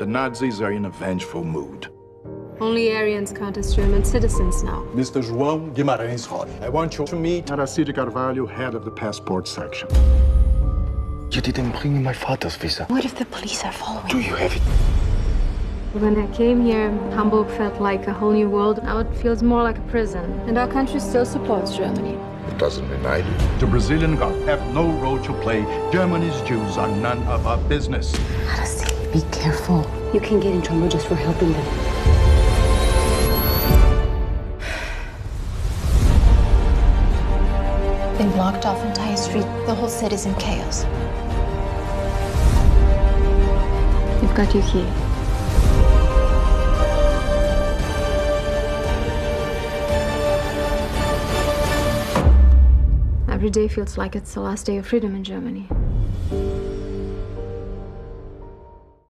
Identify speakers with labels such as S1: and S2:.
S1: The Nazis are in a vengeful mood.
S2: Only Aryans count as German citizens now.
S3: Mr. João Guimarães Rosa.
S1: I want you to meet Aracy de Carvalho, head of the passport section.
S4: You didn't bring me my father's visa.
S5: What if the police are following?
S4: Do you have it?
S2: When I came here, Hamburg felt like a whole new world. Now it feels more like a prison. And our country still supports Germany.
S1: It doesn't mean I do. The Brazilian guard have no role to play. Germany's Jews are none of our business.
S5: Aracide, be careful. You can get in trouble just for helping them. Been blocked off entire street. The whole city's in chaos.
S2: You've got your key. Every day feels like it's the last day of freedom in Germany.